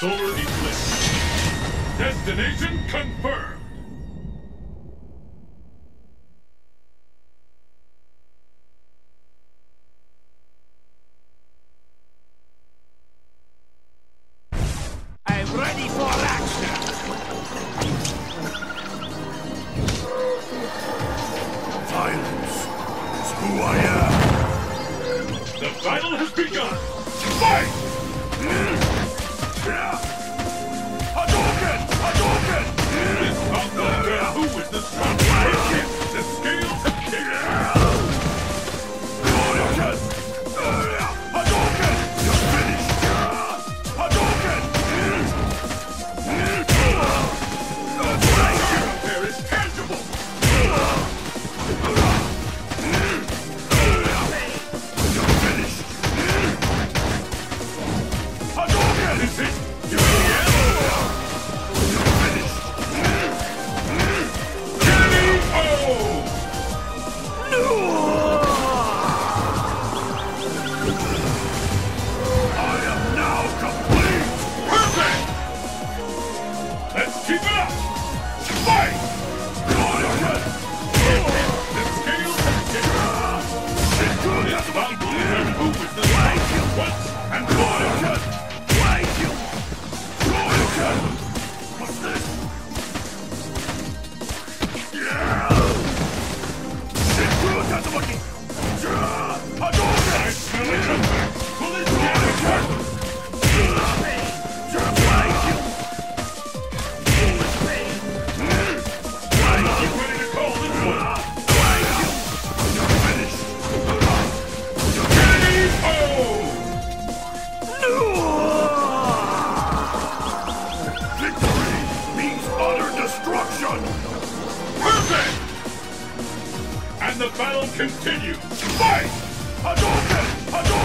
solar eclipse. Destination confirmed. Violence is who I am. The battle has begun. Fight! utter destruction! Perfect! And the battle continues! Fight! Hadouken! Hadouken!